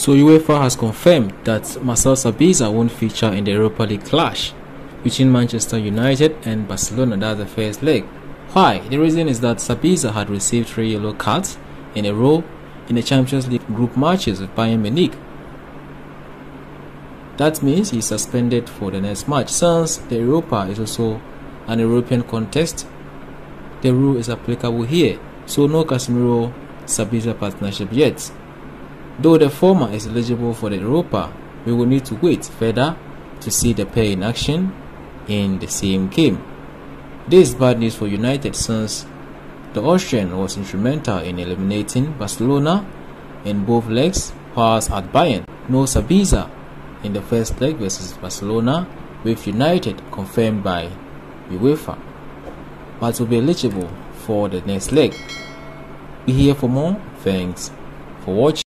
So UEFA has confirmed that Marcel Sabitzer won't feature in the Europa League clash between Manchester United and Barcelona. That's the first leg. Why? The reason is that Sabitzer had received three yellow cards in a row in the Champions League group matches with Bayern Munich. That means he's suspended for the next match. Since the Europa is also an European contest, the rule is applicable here. So no Casemiro Sabitzer partnership yet. Though the former is eligible for the Europa, we will need to wait further to see the pair in action in the same game. This is bad news for United since the Austrian was instrumental in eliminating Barcelona in both legs whilst at Bayern. No Sabitzer in the first leg versus Barcelona with United confirmed by UEFA but will be eligible for the next leg. Be here for more. Thanks for watching.